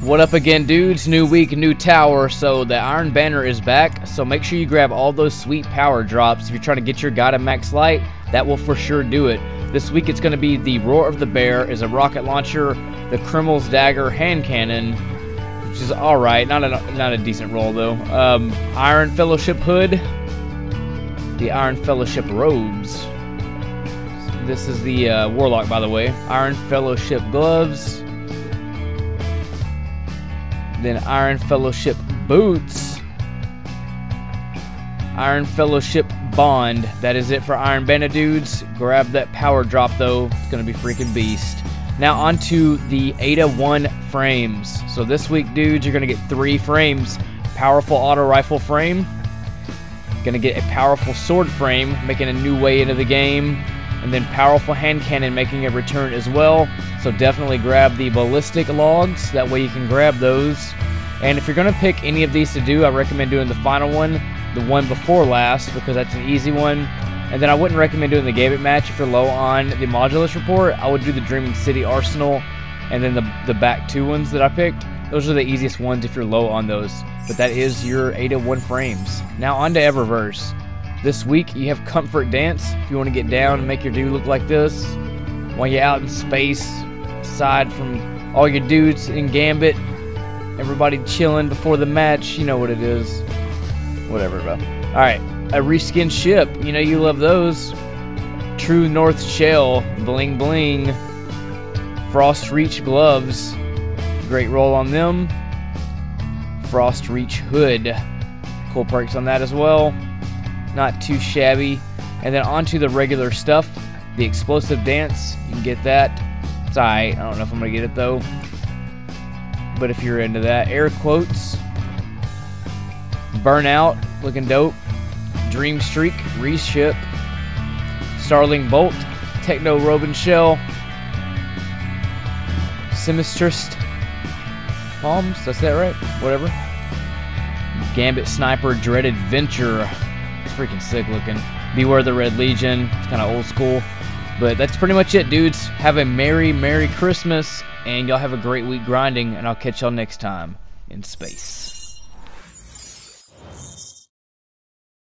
What up again, dudes? New week, new tower. So the Iron Banner is back. So make sure you grab all those sweet power drops. If you're trying to get your to max light, that will for sure do it. This week it's going to be the Roar of the Bear is a rocket launcher, the Criminal's Dagger hand cannon, which is all right. Not a not a decent roll though. Um, Iron Fellowship hood, the Iron Fellowship robes. This is the uh, Warlock, by the way. Iron Fellowship gloves then Iron Fellowship boots. Iron Fellowship bond. That is it for Iron Banner dudes. Grab that power drop though. It's gonna be freaking beast. Now onto the Ada 1 frames. So this week, dudes, you're gonna get three frames. Powerful auto rifle frame. Gonna get a powerful sword frame, making a new way into the game. And then powerful hand cannon making a return as well. So definitely grab the ballistic logs. That way you can grab those. And if you're going to pick any of these to do, I recommend doing the final one, the one before last, because that's an easy one. And then I wouldn't recommend doing the Gambit match if you're low on the Modulus report. I would do the Dreaming City Arsenal and then the, the back two ones that I picked. Those are the easiest ones if you're low on those. But that is your Ada 1 frames. Now on to Eververse. This week you have Comfort Dance. If you want to get down and make your dude look like this, while you're out in space, aside from all your dudes in Gambit, everybody chilling before the match, you know what it is. Whatever, bro. Alright, a reskin ship. You know you love those. True North Shell, bling bling. Frost Reach gloves. Great roll on them. Frost Reach hood. Cool perks on that as well. Not too shabby. And then onto the regular stuff. The explosive dance. You can get that. It's alright. I don't know if I'm gonna get it though. But if you're into that, air quotes. Burnout, looking dope. Dream Streak, Reship. Starling Bolt, Techno Robin Shell. Sinistrist Palms, that's that right? Whatever. Gambit Sniper Dreaded Venture. It's freaking sick looking. Beware the Red Legion. It's kind of old school. But that's pretty much it, dudes. Have a Merry, Merry Christmas, and y'all have a great week grinding, and I'll catch y'all next time in space.